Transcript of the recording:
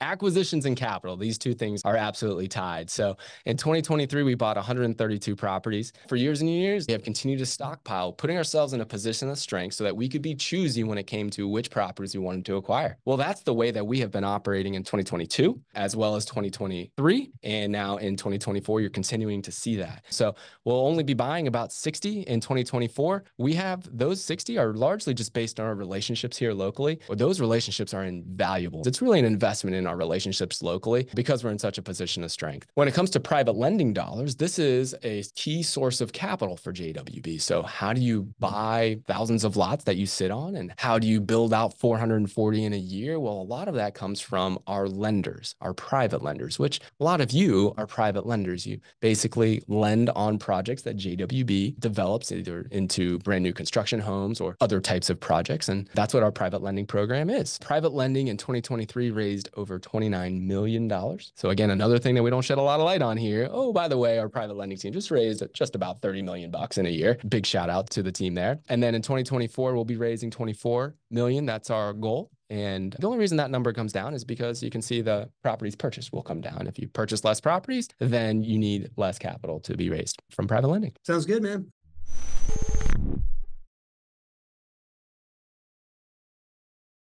acquisitions and capital these two things are absolutely tied. So in 2023 we bought 132 properties. For years and years we have continued to stockpile putting ourselves in a position of strength so that we could be choosy when it came to which properties we wanted to acquire. Well that's the way that we have been operating in 2022 as well as 2023 and now in 2024 you're continuing to see that. So we'll only be buying about 60 in 2024 we have those 60 are largely just based on our relationships here locally. Those relationships are invaluable. It's really an investment in our relationships locally because we're in such a position of strength. When it comes to private lending dollars, this is a key source of capital for JWB. So, how do you buy thousands of lots that you sit on? And how do you build out 440 in a year? Well, a lot of that comes from our lenders, our private lenders, which a lot of you are private lenders. You basically lend on projects that JWB develops either into brand new construction homes or other types of projects. And that's what our private lending program is. Private lending in 2023 raised over over $29 million. So again, another thing that we don't shed a lot of light on here. Oh, by the way, our private lending team just raised just about 30 million bucks in a year. Big shout out to the team there. And then in 2024, we'll be raising 24 million. That's our goal. And the only reason that number comes down is because you can see the properties purchased will come down. If you purchase less properties, then you need less capital to be raised from private lending. Sounds good, man.